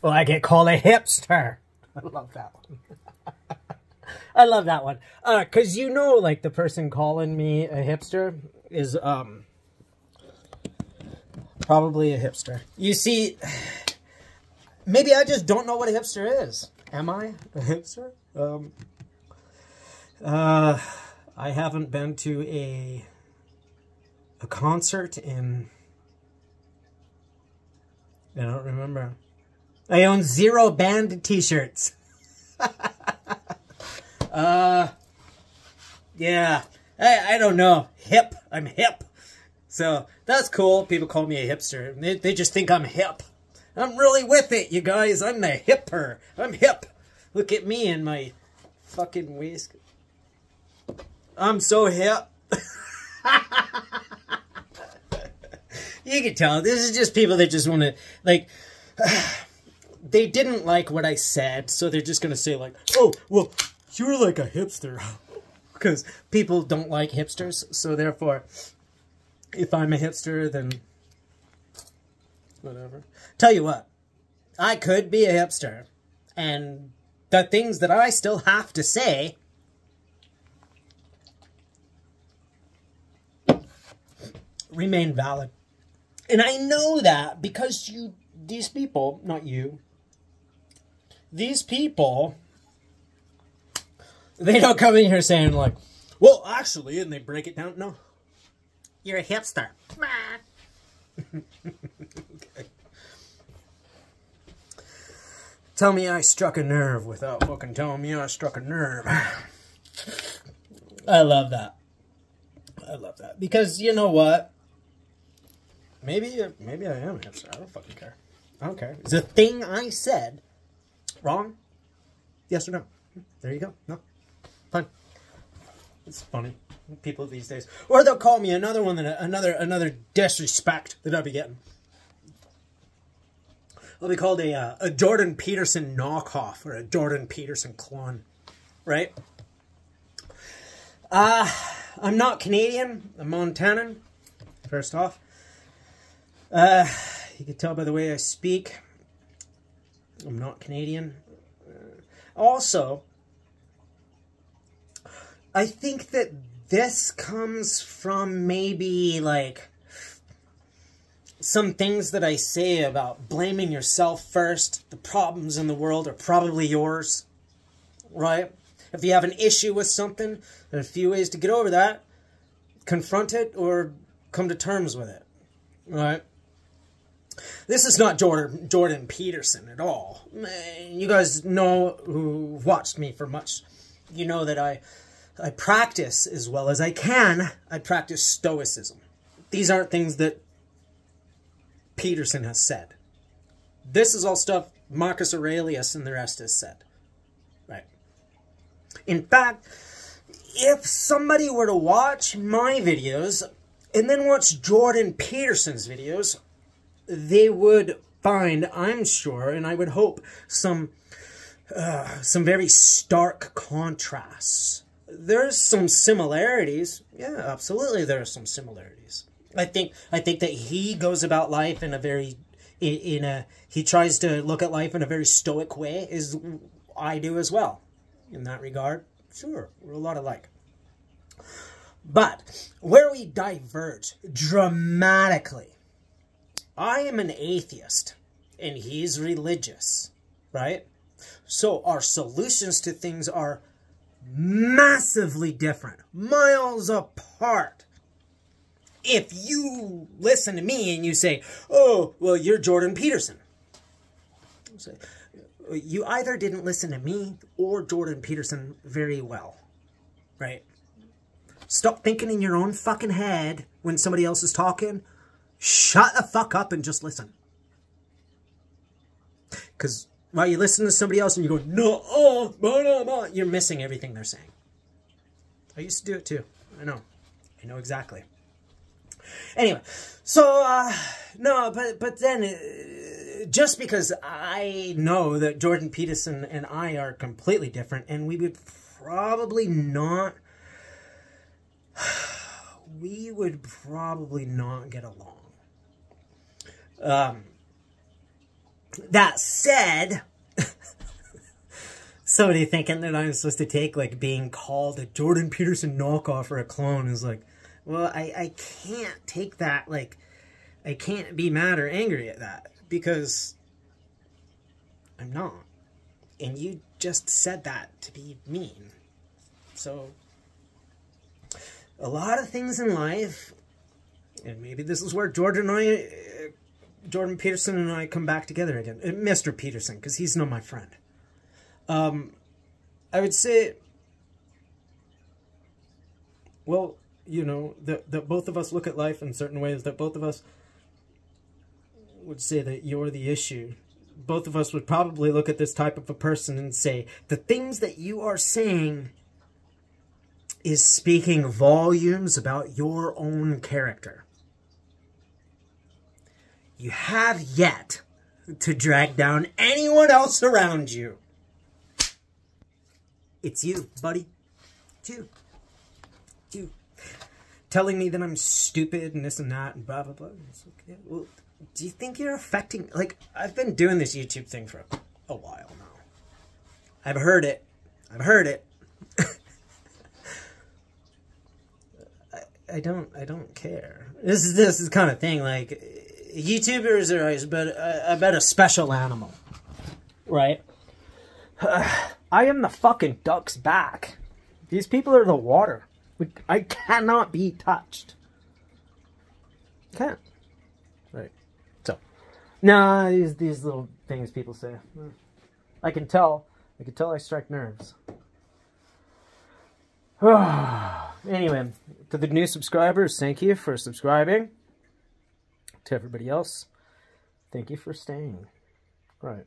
Well, I get called a hipster. I love that one. I love that one. Uh, cause you know, like the person calling me a hipster is um probably a hipster. You see, maybe I just don't know what a hipster is. Am I a hipster? Um, uh, I haven't been to a a concert in. I don't remember. I own zero band T-shirts. uh, yeah. I I don't know. Hip. I'm hip. So that's cool. People call me a hipster. They they just think I'm hip. I'm really with it, you guys. I'm the hipper. I'm hip. Look at me and my fucking waistcoat. I'm so hip. you can tell. This is just people that just want to, like, they didn't like what I said, so they're just to say, like, oh, well, you're like a hipster. because people don't like hipsters, so therefore, if I'm a hipster, then whatever. Tell you what, I could be a hipster, and the things that I still have to say remain valid. And I know that because you, these people, not you, these people, they don't come in here saying like, well, actually, and they break it down. No, you're a hipster. okay. Tell me I struck a nerve without fucking telling me I struck a nerve. I love that. I love that because you know what? Maybe maybe I am a hipster. I don't fucking care. I don't care. Thing I said wrong? Yes or no? There you go. No. Fine. It's funny. People these days. Or they'll call me another one another another disrespect that I'll be getting. I'll be called a uh, a Jordan Peterson knockoff or a Jordan Peterson clone. Right? Uh I'm not Canadian. I'm Montanan. First off. Uh, you can tell by the way I speak. I'm not Canadian. Uh, also, I think that this comes from maybe like some things that I say about blaming yourself first. The problems in the world are probably yours, right? If you have an issue with something, there are a few ways to get over that. Confront it or come to terms with it, right? This is not Jordan Jordan Peterson at all. You guys know who watched me for much. You know that I I practice as well as I can. I practice stoicism. These aren't things that Peterson has said. This is all stuff Marcus Aurelius and the rest has said. Right. In fact, if somebody were to watch my videos and then watch Jordan Peterson's videos, they would find, I'm sure, and I would hope, some uh, some very stark contrasts. There's some similarities. Yeah, absolutely, there are some similarities. I think I think that he goes about life in a very in, in a he tries to look at life in a very stoic way, as I do as well. In that regard, sure, we're a lot alike. But where we diverge dramatically I am an atheist and he's religious, right? So our solutions to things are massively different, miles apart. If you listen to me and you say, oh, well, you're Jordan Peterson, you either didn't listen to me or Jordan Peterson very well, right? Stop thinking in your own fucking head when somebody else is talking shut the fuck up and just listen. Because while you listen to somebody else and you go, no, oh, no, no, no, you're missing everything they're saying. I used to do it too. I know. I know exactly. Anyway, so, uh, no, but, but then, uh, just because I know that Jordan Peterson and I are completely different, and we would probably not, we would probably not get along. Um, That said, somebody thinking that I'm supposed to take like being called a Jordan Peterson knockoff or a clone is like, well, I, I can't take that like I can't be mad or angry at that because I'm not. And you just said that to be mean. So a lot of things in life and maybe this is where Jordan and I Jordan Peterson and I come back together again. Mr. Peterson, because he's not my friend. Um, I would say, well, you know, that, that both of us look at life in certain ways, that both of us would say that you're the issue. Both of us would probably look at this type of a person and say, the things that you are saying is speaking volumes about your own character. You have yet to drag down anyone else around you. It's you, buddy. It's you. It's you. Telling me that I'm stupid and this and that and blah, blah, blah. It's Okay. Well, do you think you're affecting... Like, I've been doing this YouTube thing for a while now. I've heard it. I've heard it. I, I don't... I don't care. This is this is kind of thing, like... YouTubers are bet, I bet a special animal. Right? I am the fucking duck's back. These people are the water. I cannot be touched. Can't. Right. So, nah, these these little things people say. I can tell. I can tell I strike nerves. anyway, to the new subscribers, thank you for subscribing. To everybody else, thank you for staying. Right.